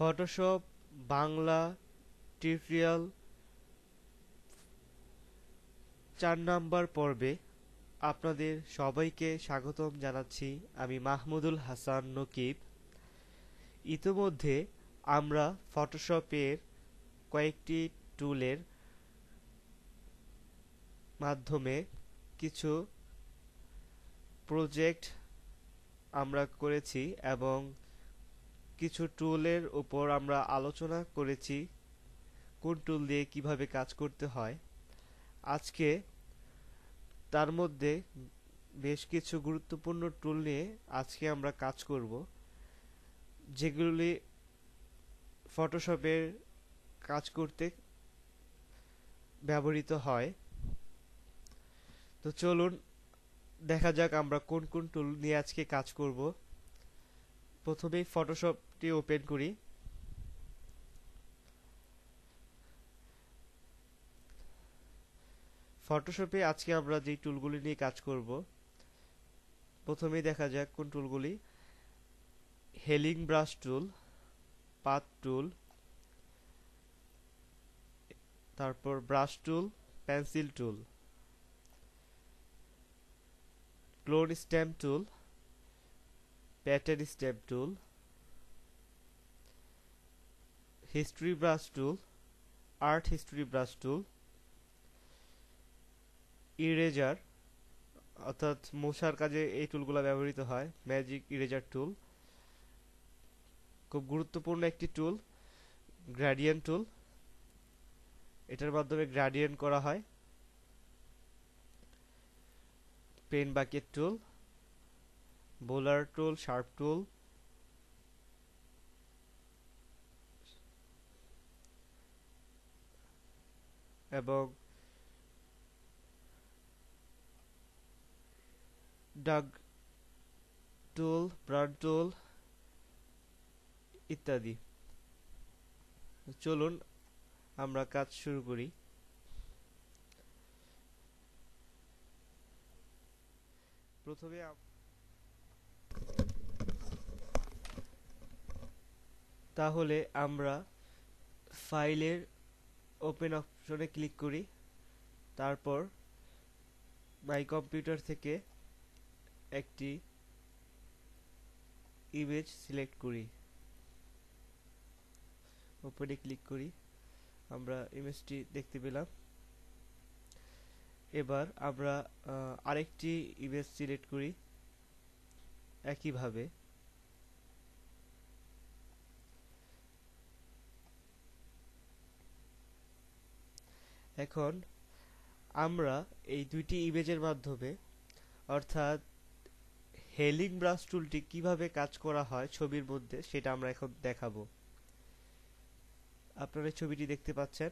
Photoshop Bangla, tutorial, চার number পর্বে আপনাদের সবাইকে স্বাগতম জানাচ্ছি আমি মাহমুদুল হাসান নকিব। ইতোমধ্যে আমরা ফটোশপের কয়েকটি টুলের মাধ্যমে কিছু প্রজেক্ট আমরা করেছি এবং কিছু টুলের উপর আমরা আলোচনা করেছি, কোন টুল দিয়ে কীভাবে কাজ করতে হয়। আজকে তার মধ্যে বেশ কিছু গুরুত্বপূর্ণ টুল নিয়ে আজকে আমরা কাজ করব, যেগুলি ফটোশপের কাজ করতে ব্যবহৃত হয়। তো চলুন, দেখা যাক আমরা কোন কোন টুল নিয়ে আজকে কাজ করব। প্রথমেই ফটোশপটি ওপেন করি। ফটোশপে আজকে আমরা যে টুলগুলি নিয়ে কাজ করব, প্রথমেই দেখা যাক কোন টুলগুলি হেলিং ব্রাশ টুল পাত টুল তারপর brush tool pencil tool clone stamp tool pattern stamp tool history brush tool art history brush tool eraser অর্থাৎ মশার কাজে এই টুলগুলো ব্যবহৃত হয় ম্যাজিক ইরেজার টুল খুব গুরুত্বপূর্ণ একটি টুল গ্র্যাডিয়েন্ট টুল এটার মাধ্যমে গ্র্যাডিয়েন্ট করা হয় paint bucket tool blur tool sharp tool এবং ডাগ টুল ব্রাড টুল ইত্যাদি। চলুন আমরা কাজ শুরু করি। প্রথমে তাহলে আমরা ফাইলের ওপেন অপশনে ক্লিক করি। তারপর মাই কম্পিউটার থেকে একটি ইমেজ সিলেক্ট করি। ওপেনে ক্লিক করি। আমরা ইমেজটি দেখতে পেলাম। এবার আমরা আরেকটি ইমেজ সিলেক্ট করি। একইভাবে। এখন আমরা এই দুইটি ইমেজের মাধ্যমে, অর্থাৎ হেলিং ব্রাশ টুলটি কীভাবে কাজ করা হয় ছবির মধ্যে, সেটা আমরা এখন দেখাবো। আপনারা ছবিটি দেখতে পাচ্ছেন।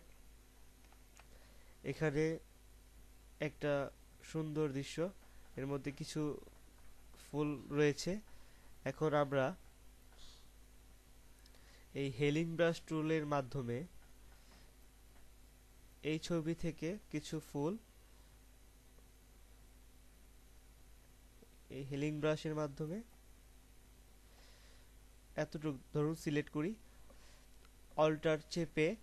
এখানে একটা সুন্দর দৃশ্য, এর মধ্যে কিছু ফুল রয়েছে। এখন আমরা এই হেলিং ব্রাশ টুলের মাধ্যমে এই ছবি থেকে কিছু ফুল, এই হেলিং ব্রাশের মাধ্যমে। এতটুকু ধরুন সিলেক্ট করি। অল্টার চেপে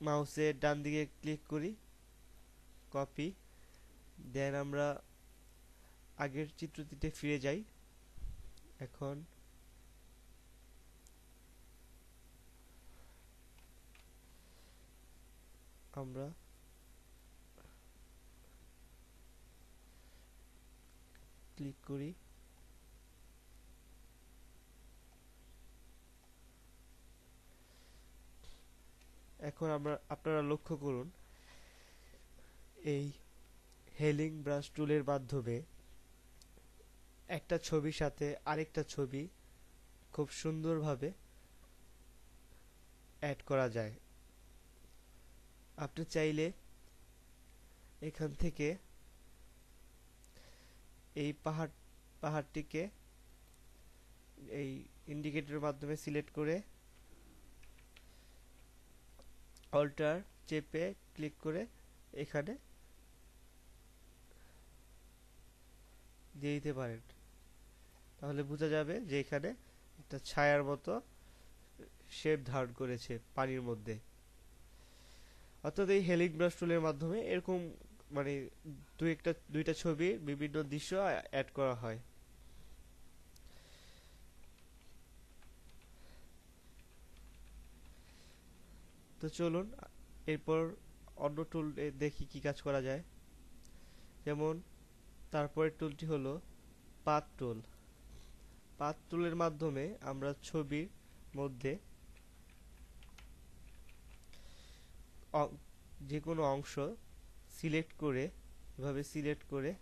মাউসের ডান দিকে ক্লিক করি, কপি। দেন আমরা আগের চিত্রটিতে ফিরে যাই। এখন আমরা। ক্লিক করি। এখন আমরা, আপনারা লক্ষ্য করুন, এই হেলিং ব্রাশ টুলের মাধ্যমে একটা ছবির সাথে আরেকটা ছবি খুব সুন্দরভাবে অ্যাড করা যায়। আপনি চাইলে এখান থেকে এই পাহাড়, পাহাড়টিকে এই ইন্ডিকেটরের মাধ্যমে সিলেক্ট করে অল্টার চেপে ক্লিক করে এখানে দিয়ে দিতে পারেন। তাহলে বোঝা যাবে যে এখানে একটা ছায়ার মতো শেপ ধারণ করেছে পানির মধ্যে। অর্থাৎ এই হেলিং ব্রাশ টুলের মাধ্যমে এরকম মানে দু একটা, দুইটা ছবির বিভিন্ন দৃশ্য অ্যাড করা হয়। তো চলুন, এরপর অন্য টুল দেখি কি কাজ করা যায়। যেমন, তারপরের টুলটি হলো পাত টুল পাত টুলের মাধ্যমে আমরা ছবির মধ্যে যে কোনো অংশ সিলেক্ট করে, এভাবে সিলেক্ট করে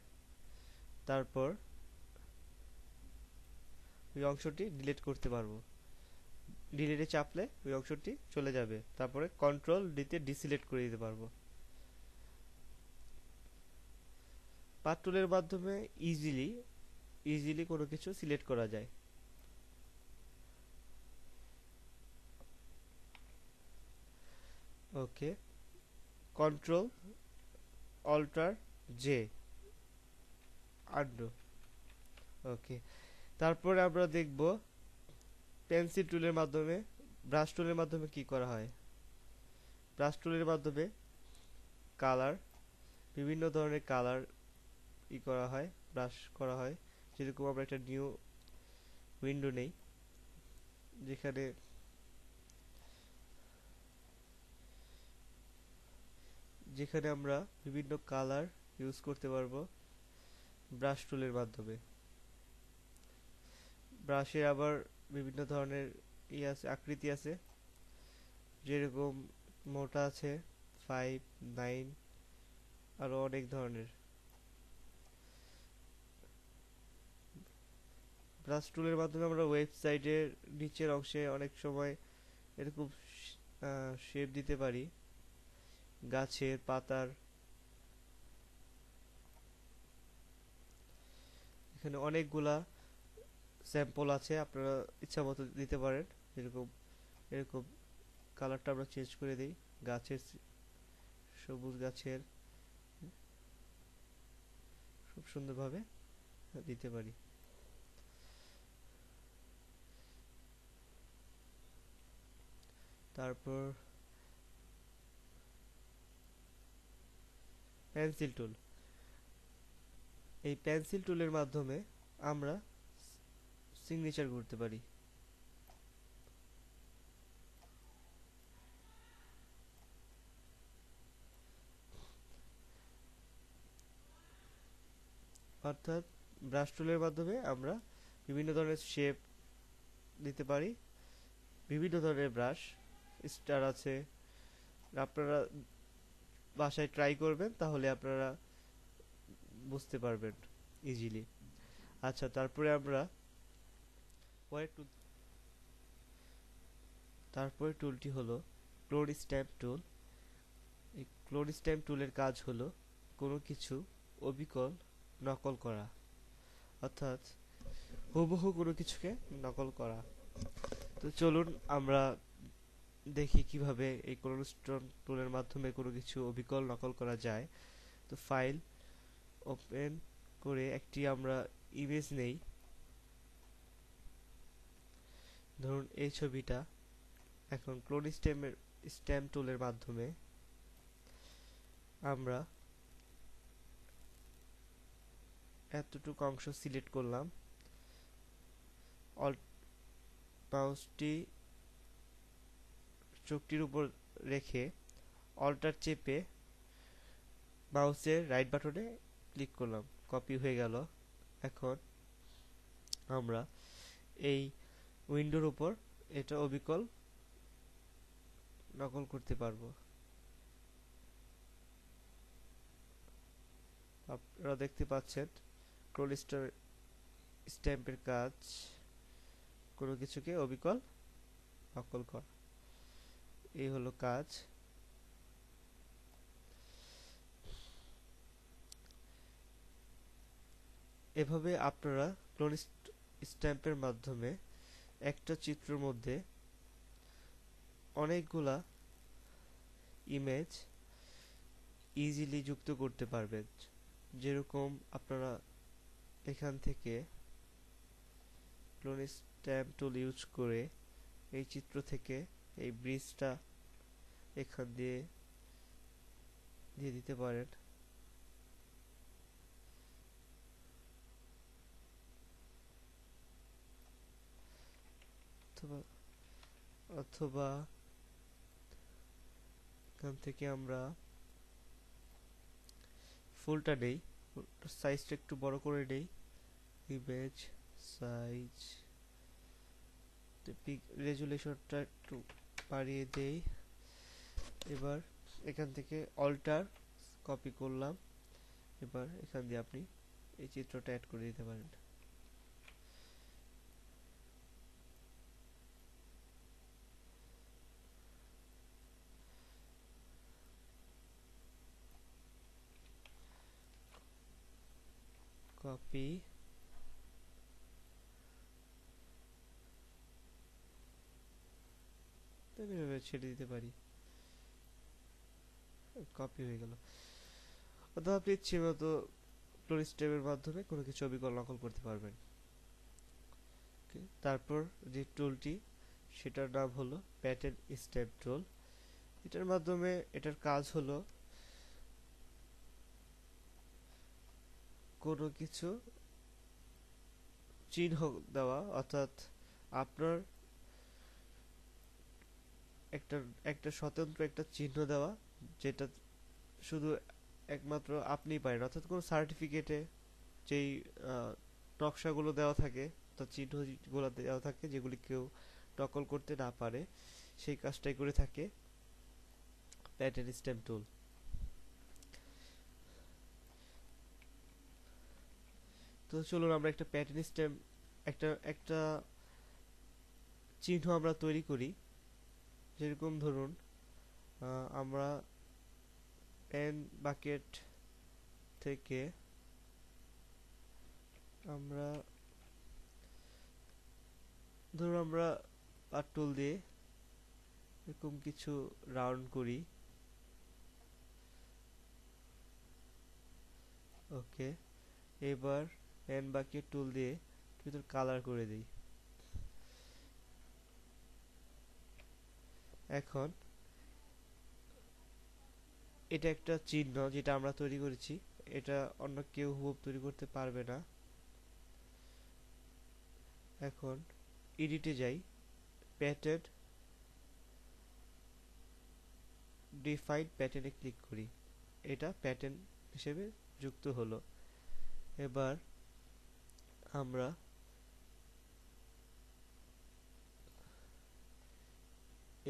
তারপর ওই অংশটি ডিলিট করতে পারব। ডিলিটে চাপলে ওই অংশটি চলে যাবে। তারপরে কন্ট্রোল ডিতে ডিসিলেক্ট করে দিতে পারব। পাথ টুলের মাধ্যমে ইজিলি ইজিলি কোনো কিছু সিলেক্ট করা যায়। Okay control alt Z undo okay, তারপরে আমরা দেখব পেন্সিল টুলের মাধ্যমে ব্রাশ টুলের মাধ্যমে কি করা হয়? ব্রাশ টুলের মাধ্যমে কালার বিভিন্ন ধরনের কালার ই করা হয় ব্রাশ করা হয়। যেরকম আমরা একটা নিউ উইন্ডো নেই, যেখানে যেখানে আমরা বিভিন্ন কালার ইউজ করতে পারব ব্রাশ টুলের মাধ্যমে। ব্রাশের আবার বিভিন্ন ধরনের ই আছে, আকৃতি আছে, যেরকম মোটা আছে ফাইভ নাইন আরও অনেক ধরনের। ব্রাশ টুলের মাধ্যমে আমরা ওয়েবসাইটের নিচের অংশে অনেক সময় এরকম শেপ দিতে পারি। গাছের পাতার। এখানে অনেকগুলা স্যাম্পল আছে, আপনারা ইচ্ছা মতো দিতে পারেন। এরকম এরকম কালারটা আমরা চেঞ্জ করে দিই। গাছের সবুজ গাছের, খুব সুন্দরভাবে দিতে পারি। তারপর পেন্সিল টুল। এই পেন্সিল টুলের মাধ্যমে আমরা সিগনেচার করতে পারি। অর্থাৎ ব্রাশ টুলের মাধ্যমে আমরা বিভিন্ন ধরনের শেপ দিতে পারি। বিভিন্ন ধরনের ব্রাশ স্টার আছে। আপনারা বাসায় ট্রাই করবেন, তাহলে আপনারা বুঝতে পারবেন ইজিলি আচ্ছা তারপরে আমরা পরের টুল তারপরে টুলটি হলো ক্লোন স্ট্যাম্প টুল এই ক্লোন স্ট্যাম্প টুলের কাজ হলো কোনো কিছু অবিকল নকল করা, অর্থাৎ হুবহু কোনো কিছুকে নকল করা। তো চলুন আমরা দেখি কীভাবে এই ক্লোন স্টোন টুলের মাধ্যমে কোনো কিছু অবিকল নকল করা যায়। তো ফাইল ওপেন করে একটি আমরা ইমেজ নেই। ধরুন এই ছবিটা এখন ক্লোন স্ট্যাম্পের স্ট্যাম্প টুলের মাধ্যমে আমরা এতটুকু অংশ সিলেক্ট করলাম। অল মাউসটি চোখটির উপর রেখে অল্টার চেপে মাউসের রাইট বাটনে ক্লিক করলাম। কপি হয়ে গেল। এখন আমরা এই উইন্ডোর উপর এটা অবিকল নকল করতে পারব। আপনারা দেখতে পাচ্ছেন ক্রোলিস্টার স্ট্যাম্পের কাজ। কোনো কিছুকে অবিকল নকল করা। এই হলো কাজ। এভাবে আপনারা ক্লোন স্ট্যাম্পের মাধ্যমে একটা চিত্রের মধ্যে অনেকগুলা ইমেজ ইজিলি যুক্ত করতে পারবেন। যেরকম আপনারা এখান থেকে ক্লোন স্ট্যাম্প টুল ইউজ করে এই চিত্র থেকে এই ব্রিজটা এখান দিয়ে দিয়ে দিতে পারেন। অথবা এখান থেকে আমরা ফুলটা নেই সাইজটা একটু বড় করে নেই। ইমেজ সাইজ রেজুলেশনটা একটু বাড়িয়ে দেই। এবার এখান থেকে অল্টার কপি করলাম। এবার এখান দিয়ে আপনি এই চিত্রটা অ্যাড করে দিতে পারেন। কপি ছেড়ে দিতে পারি। কপি হয়ে গেল। অথবা আপনি ইচ্ছে মতো স্টেপের মাধ্যমে কোনো কিছু ছবি নকল করতে পারবেন। তারপর যে টুলটি সেটার নাম হলো প্যাটার্ন স্টেপ টুল এটার মাধ্যমে এটার কাজ হলো কোনো কিছু চিহ্ন দেওয়া, অর্থাৎ আপনার একটা একটা স্বতন্ত্র একটা চিহ্ন দেওয়া যেটা শুধু একমাত্র আপনি পারেন। অর্থাৎ কোনো সার্টিফিকেটে যেই নকশাগুলো দেওয়া থাকে, অর্থাৎ চিহ্নগুলো দেওয়া থাকে, যেগুলি কেউ নকল করতে না পারে, সেই কাজটাই করে থাকে প্যাটার্ন স্ট্যাম্প টুল তো চলুন আমরা একটা প্যাটার্ন স্ট্যাম্প একটা একটা চিহ্ন আমরা তৈরি করি। যেরকম ধরুন আমরা এন বাকেট থেকে আমরা, ধরুন আমরা পাট টুল দিয়ে এরকম কিছু রাউন্ড করি। ওকে এবার এন বাকেট টুল দিয়ে ভিতর কালার করে দিই। এখন এটা একটা চিহ্ন যেটা আমরা তৈরি করেছি। এটা অন্য কেউ হুব তৈরি করতে পারবে না। এখন এডিটে যাই। প্যাটার্ন ডিফাইন প্যাটার্নে ক্লিক করি। এটা প্যাটার্ন হিসেবে যুক্ত হলো। এবার আমরা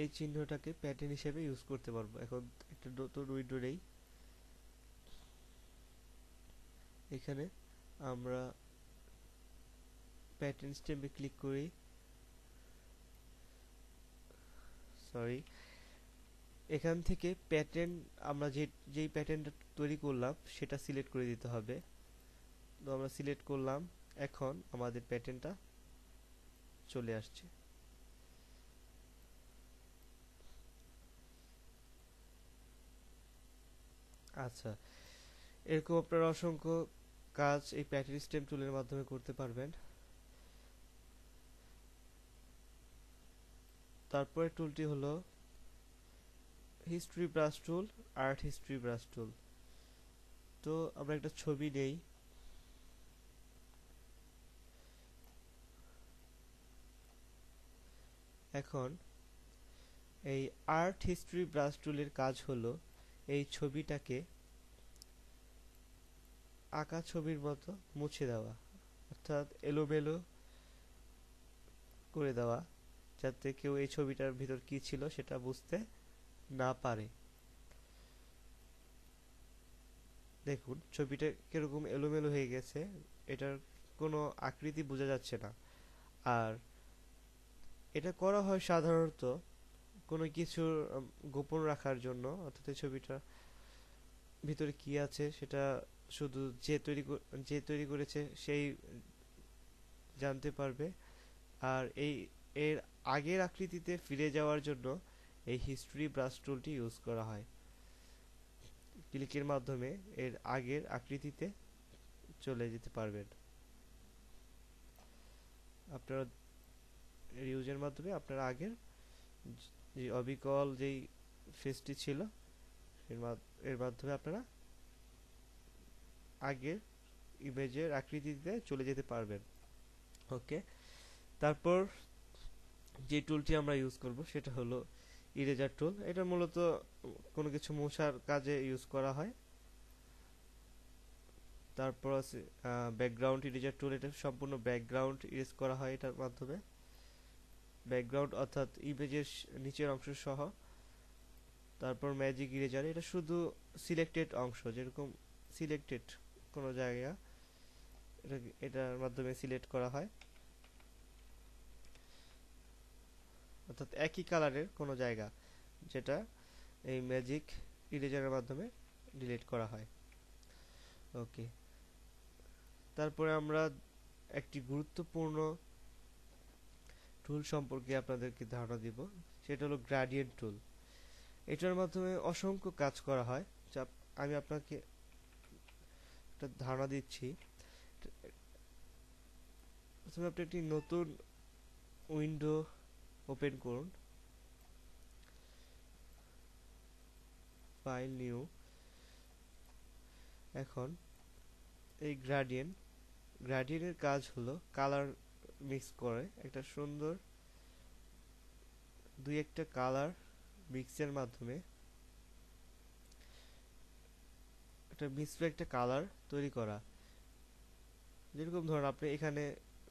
এই চিহ্নটাকে প্যাটার্ন হিসেবে ইউজ করতে পারব। এখন একটা নতুন উইন্ডো নেই। এখানে আমরা প্যাটার্ন স্টেমে ক্লিক করি। সরি এখান থেকে প্যাটার্ন আমরা যে, যেই প্যাটার্নটা তৈরি করলাম, সেটা সিলেক্ট করে দিতে হবে। তো আমরা সিলেক্ট করলাম। এখন আমাদের প্যাটার্নটা চলে আসছে। আচ্ছা এরকম আপনারা অসংখ্য কাজ এই প্যাটার্ন স্টেম টুলের মাধ্যমে করতে পারবেন। তারপরে টুলটি হলো history brush tool, art history brush tool. তো আমরা একটা ছবি নেই। এখন এই আর্ট হিস্ট্রি ব্রাশ টুলের কাজ হলো এই ছবিটাকে আঁকা ছবির মতো মুছে দেওয়া, অর্থাৎ এলোমেলো করে দেওয়া, যাতে কেউ এই ছবিটার ভিতর কি ছিল সেটা বুঝতে না পারে। দেখুন, ছবিটা কীরকম এলোমেলো হয়ে গেছে, এটার কোনো আকৃতি বোঝা যাচ্ছে না। আর এটা করা হয় সাধারণত কোনো কিছু গোপন রাখার জন্য, অর্থাৎ ছবিটা ভিতরে কি আছে সেটা শুধু যে তৈরি যে তৈরি করেছে সেই জানতে পারবে। আর এই, এর আগের আকৃতিতে ফিরে যাওয়ার জন্য এই হিস্ট্রি ব্রাশ টুলটি ইউজ করা হয়। ক্লিকের মাধ্যমে এর আগের আকৃতিতে চলে যেতে পারবেন। আপনারা রিউজের মাধ্যমে আপনারা আগের যে অবিকল যেই ফেসটি ছিল, এর এর মাধ্যমে আপনারা আগের ইমেজের আকৃতিতে চলে যেতে পারবেন। ওকে তারপর যে টুলটি আমরা ইউজ করব সেটা হলো ইরেজার টুল এটা মূলত কোনো কিছু মোছার কাজে ইউজ করা হয়। তারপর আছে ব্যাকগ্রাউন্ড ইরেজার টুল এটা সম্পূর্ণ ব্যাকগ্রাউন্ড ইরেজ করা হয় এটার মাধ্যমে। ব্যাকগ্রাউন্ড অর্থাৎ ইমেজের নিচের অংশ সহ। তারপর ম্যাজিক ইরেজার। এটা শুধু সিলেক্টেড অংশ, যেরকম সিলেক্টেড কোনো জায়গা। এটা এটার মাধ্যমে সিলেক্ট করা হয়। অর্থাৎ একই কালারের কোনো জায়গা, যেটা এই ম্যাজিক ইরেজারের মাধ্যমে ডিলিট করা হয়। ওকে। তারপরে আমরা একটি গুরুত্বপূর্ণ টুল সম্পর্কে আপনাদেরকে ধারণা দিব। সেটা হলো গ্রাডিয়েন্ট টুল এটার মাধ্যমে অসংখ্য কাজ করা হয়। যা আমি আপনাকে একটা ধারণা দিচ্ছি। প্রথমে আপনি একটি নতুন উইন্ডো ওপেন করুন। ফাইল নিউ এখন এই গ্রাডিয়েন্ট গ্রাডিয়েন্টের কাজ হলো কালার মিক্স করে, একটা সুন্দর দুই একটা কালার মিক্সের মাধ্যমে একটা মিশ্র একটা কালার তৈরি করা। যেরকম ধরুন, আপনি এখানে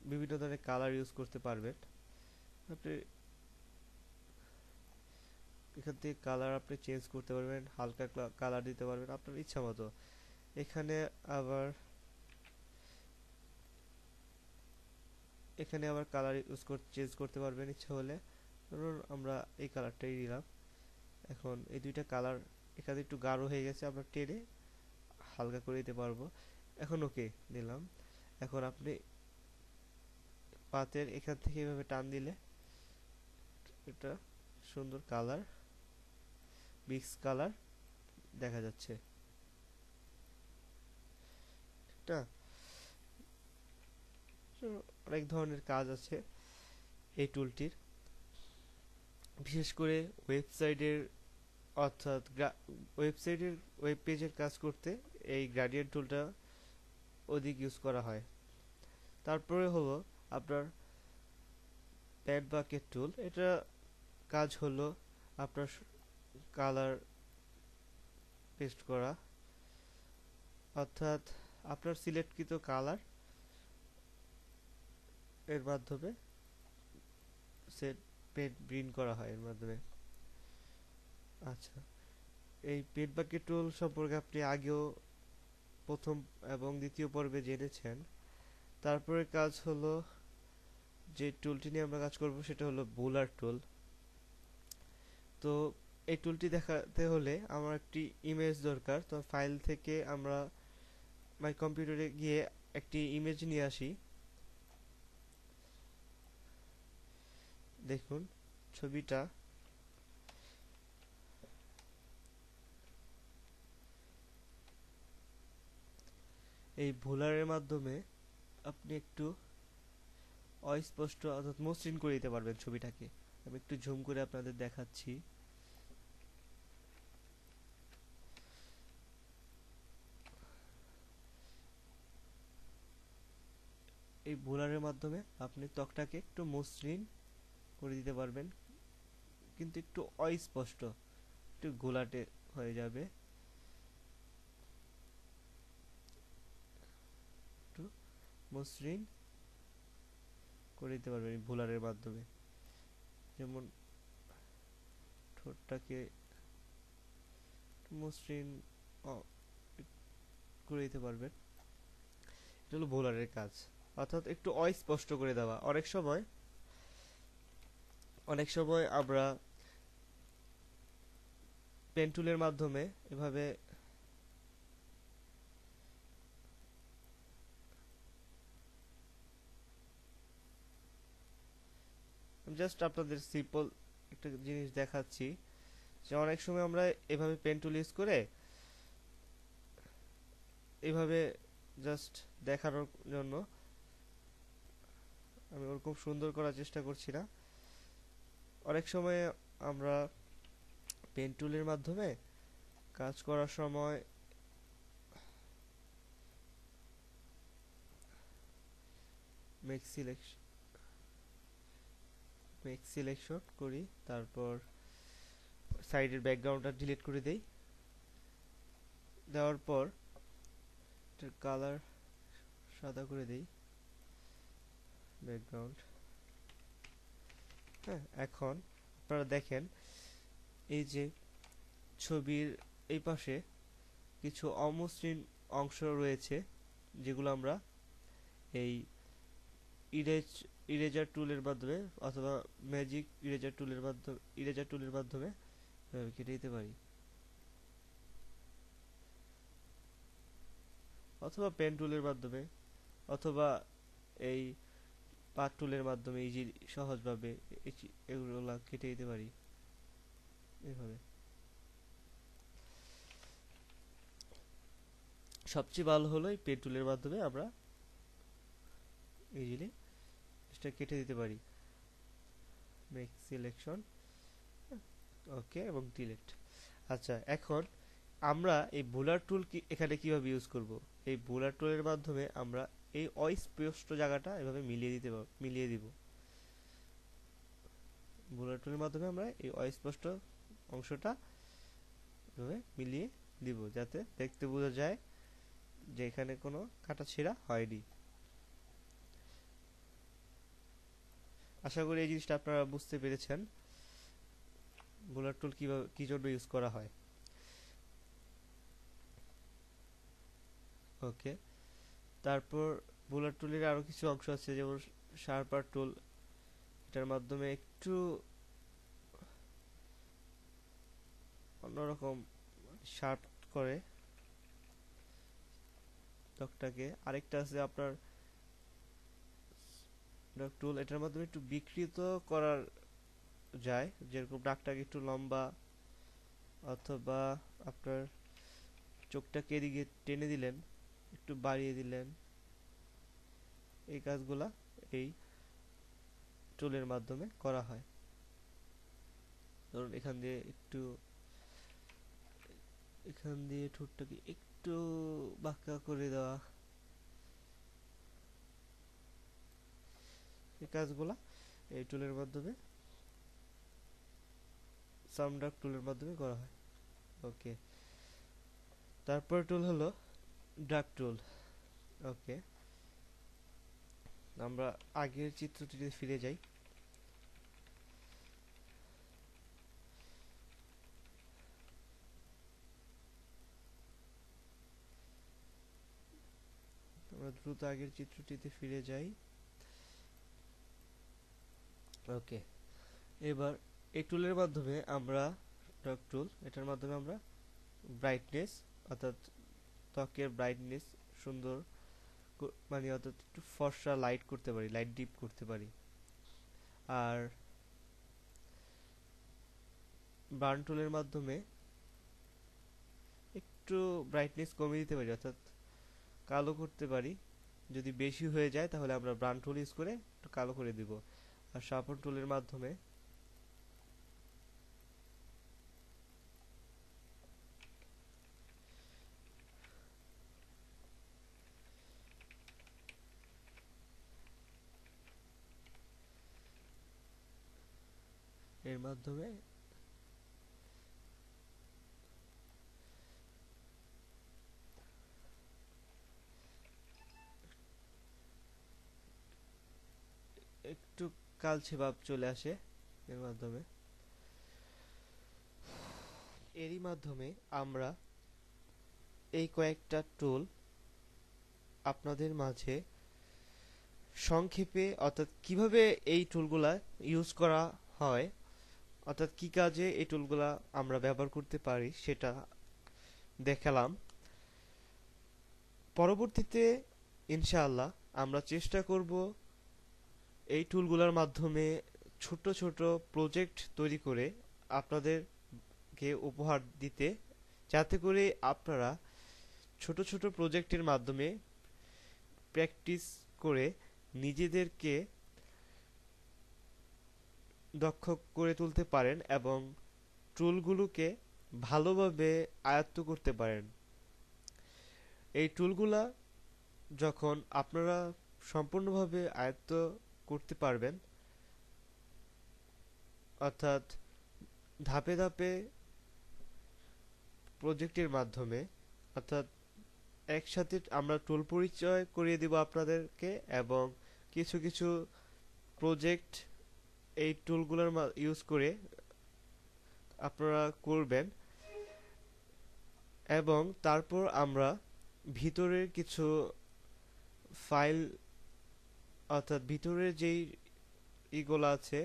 বিভিন্ন ধরনের কালার ইউজ করতে পারবেন। আপনি এখান থেকে কালার আপনি চেঞ্জ করতে পারবেন, হালকা কালার দিতে পারবেন আপনার ইচ্ছা মতো। এখানে আবার এখানে আবার কালার ইউজ করতে চেঞ্জ করতে পারবেন ইচ্ছা হলে। ধরুন আমরা এই কালারটাই নিলাম। এখন এই দুইটা কালার এখানে একটু গাঢ় হয়ে গেছে, আমরা টেনে হালকা করে দিতে পারব। এখন ওকে নিলাম। এখন আপনি পাতের এখান থেকে এভাবে টান দিলে, এটা সুন্দর কালার মিক্স কালার দেখা যাচ্ছে। অনেক ধরনের কাজ আছে এই টুলটির বিশেষ করে ওয়েবসাইটের অর্থাৎ ওয়েবসাইটের ওয়েব পেজের কাজ করতে এই গ্রাডিয়েন্ট টুলটা অধিক ইউজ করা হয়। তারপরে হলো আপনার প্যাড বাকেট টুল এটা কাজ হলো আপনার কালার পেস্ট করা। অর্থাৎ আপনার সিলেক্টকৃত কালার এর মাধ্যমে সেট পেট ব্রিন করা হয়, এর মাধ্যমে। আচ্ছা এই পেট বাকি টুল সম্পর্কে আপনি আগেও প্রথম এবং দ্বিতীয় পর্বে জেনেছেন। তারপরে কাজ হলো যে টুলটি নিয়ে আমরা কাজ করব সেটা হলো বোলার টুল। তো এই টুলটি দেখাতে হলে আমার একটি ইমেজ দরকার। তো ফাইল থেকে আমরা মাই কম্পিউটারে গিয়ে একটি ইমেজ নিয়ে আসি। দেখুন, ছবিটা। এই ভোলারের মাধ্যমে আপনি একটু অস্পষ্ট অর্থাৎ মসৃণ করে দিতে পারবেন ছবিটাকে। আমি একটু ঝুম করে আপনাদের দেখাচ্ছি। এই বোলারের মাধ্যমে আপনি ত্বকটাকে একটু মসৃণ করে দিতে পারবেন। কিন্তু একটু অস্পষ্ট, একটু গোলাটে হয়ে যাবে। একটু মসৃণ করে দিতে পারবেন বোলারের মাধ্যমে। যেমন ঠোঁটটাকে মসৃণ করে দিতে পারবেন। এটা হলো ভোলারের কাজ। অর্থাৎ একটু অস্পষ্ট করে দেওয়া। অনেক সময় অনেক সময় আমরা পেন টুলের মাধ্যমে এভাবে জাস্ট আপনাদের সিম্পল একটা জিনিস দেখাচ্ছি যে অনেক সময় আমরা এভাবে পেন টুল ইউজ করে এভাবে জাস্ট দেখানোর জন্য আমি ওরকম সুন্দর করার চেষ্টা করছি না। অনেক সময় আমরা পেন টুলের মাধ্যমে কাজ করার সময় মেক সিলেকশন মেক সিলেকশন করি, তারপর সাইডের ব্যাকগ্রাউন্ডটা ডিলিট করে দেই। দেওয়ার পর কালার সাদা করে দেই। ব্যাকগ্রাউন্ড হ্যাঁ এখন। আপনারা দেখেন, এই যে ছবির এই পাশে কিছু অমসৃণ অংশ রয়েছে, যেগুলো আমরা এই ইরেজ ইরেজার টুলের মাধ্যমে অথবা ম্যাজিক ইরেজার টুলের মাধ্যমে ইরেজার টুলের মাধ্যমে কেটে দিতে পারি। অথবা পেন টুলের মাধ্যমে, অথবা এই পাট টুলের মাধ্যমে ইজি সহজভাবে এগুলো কেটে দিতে পারি। এভাবে। সবচেয়ে ভালো হলো এই পেন টুলের মাধ্যমে আমরা ইজিলি এটা কেটে দিতে পারি। মেক সিলেকশন ওকে এবং ডিলিট আচ্ছা এখন আমরা এই বোলার টুল কি, এখানে কীভাবে ইউজ করব? এই বোলার টুলের মাধ্যমে আমরা এই অস্পষ্ট জায়গাটা এভাবে মিলিয়ে দিতে মিলিয়ে দিব। টুলের মাধ্যমে আমরা এই অস্পষ্ট অংশটা এভাবে মিলিয়ে দিব যাতে দেখতে বোঝা যায় যে এখানে কোনো কাটা ছেঁড়া হয়নি। আশা করি এই জিনিসটা আপনারা বুঝতে পেরেছেন। বোলার টুল কীভাবে কী জন্য ইউজ করা হয়। ওকে তারপর বোলার টুলের আরও কিছু অংশ আছে, যেমন শার্পার টুল এটার মাধ্যমে একটু অন্যরকম শার্প করে ত্বকটাকে। আরেকটা আছে আপনার টুল এটার মাধ্যমে একটু বিকৃত করার যায়, যেরকম ডাকটাকে একটু লম্বা অথবা আপনার চোখটাকে এদিকে টেনে দিলেন। একটু বাড়িয়ে দিলেন। এই কাজগুলা এই টুলের মাধ্যমে করা হয়। ধরুন এখান দিয়ে একটু, এখান দিয়ে ঠোঁটটাকে একটু বাঁকা করে দেওয়া। এই কাজগুলা এই টুলের মাধ্যমে, সামডাক টুলের মাধ্যমে করা হয়। ওকে। তারপর টুল হলো ড্রাগ টুল ওকে আমরা আগের চিত্রটিতে ফিরে যাই। দ্রুত আগের চিত্রটিতে ফিরে যাই। ওকে এবার এই টুলের মাধ্যমে আমরা ডক টুল এটার মাধ্যমে আমরা ব্রাইটনেস অর্থাৎ ত্বকের ব্রাইটনেস সুন্দর মানে অর্থাৎ একটু ফর্সা লাইট করতে পারি লাইট ডিপ করতে পারি। আর বার্ন টুলের মাধ্যমে একটু ব্রাইটনেস কমিয়ে দিতে পারি, অর্থাৎ কালো করতে পারি। যদি বেশি হয়ে যায় তাহলে আমরা ব্রান টুল ইউজ করে একটু কালো করে দিব। আর শার্পন টুলের মাধ্যমে মাধ্যমে একটু কালচে ভাব চলে আসে এর মাধ্যমে। এরই মাধ্যমে আমরা এই কয়েকটা টুল আপনাদের মাঝে সংক্ষেপে অর্থাৎ কীভাবে এই টুলগুলা ইউজ করা হয় অর্থাৎ কি কাজে এই টুলগুলা আমরা ব্যবহার করতে পারি সেটা দেখালাম। পরবর্তীতে, ইনশাআল্লাহ, আমরা চেষ্টা করব এই টুলগুলোর মাধ্যমে ছোট ছোট প্রজেক্ট তৈরি করে আপনাদেরকে উপহার দিতে, যাতে করে আপনারা ছোট ছোট প্রজেক্টের মাধ্যমে প্র্যাকটিস করে নিজেদেরকে দক্ষ করে তুলতে পারেন এবং টুলগুলোকে ভালোভাবে আয়ত্ত করতে পারেন। এই টুলগুলা যখন আপনারা সম্পূর্ণভাবে আয়ত্ত করতে পারবেন, অর্থাৎ ধাপে ধাপে প্রজেক্টের মাধ্যমে, অর্থাৎ একসাথে আমরা টুল পরিচয় করিয়ে দিব আপনাদেরকে এবং কিছু কিছু প্রজেক্ট এই টুলগুলোর ইউজ করে আপনারা করবেন এবং তারপর আমরা ভিতরের কিছু ফাইল অর্থাৎ ভিতরের যেই ইগুলো আছে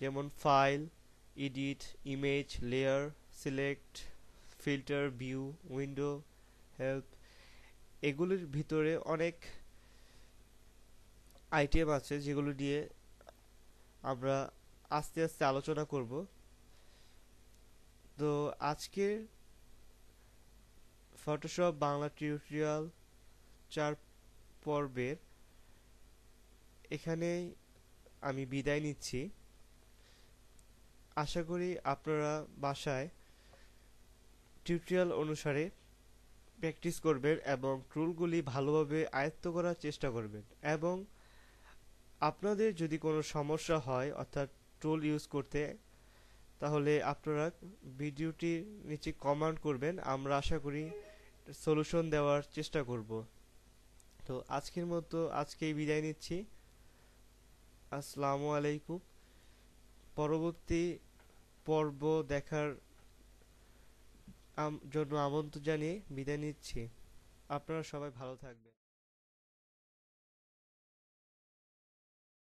যেমন file edit image layer select filter view window help এগুলির ভিতরে অনেক আইটেম আছে যেগুলো নিয়ে আমরা আস্তে আস্তে আলোচনা করব। তো আজকের ফটোশপ বাংলা টিউটোরিয়াল চার পর্বের এখানে আমি বিদায় নিচ্ছি। আশা করি আপনারা বাসায় টিউটোরিয়াল অনুসারে প্র্যাকটিস করবেন এবং টুলগুলি ভালোভাবে আয়ত্ত করার চেষ্টা করবেন এবং আপনাদের যদি কোনো সমস্যা হয়, অর্থাৎ টুল ইউজ করতে, তাহলে আপনারা ভিডিওটির নিচে কমেন্ট করবেন। আমরা আশা করি সলিউশন দেওয়ার চেষ্টা করব। তো আজকের মতো আজকেই বিদায় নিচ্ছি। আসসালামু আলাইকুম। পরবর্তী পর্ব দেখার জন্য আমন্ত্রণ জানিয়ে বিদায় নিচ্ছি। আপনারা সবাই ভালো থাকবেন।